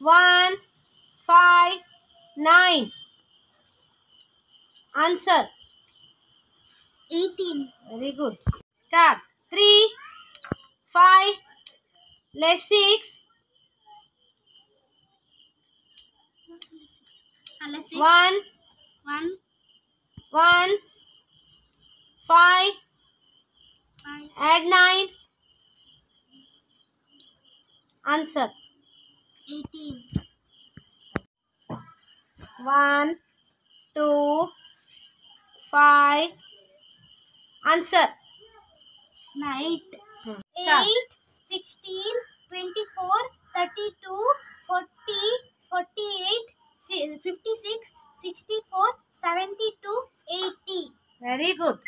1, 5, 9. Answer. 18. Very good. Start. 3, 5, less 6, Unless 6. 1, 1, 1, 5, 5, add 9. Answer. 18. 1, 2, 5. Answer. 9. Hmm. 8, 16, 24, 32, 40, 48, 56, 64, 72, 80. Very good.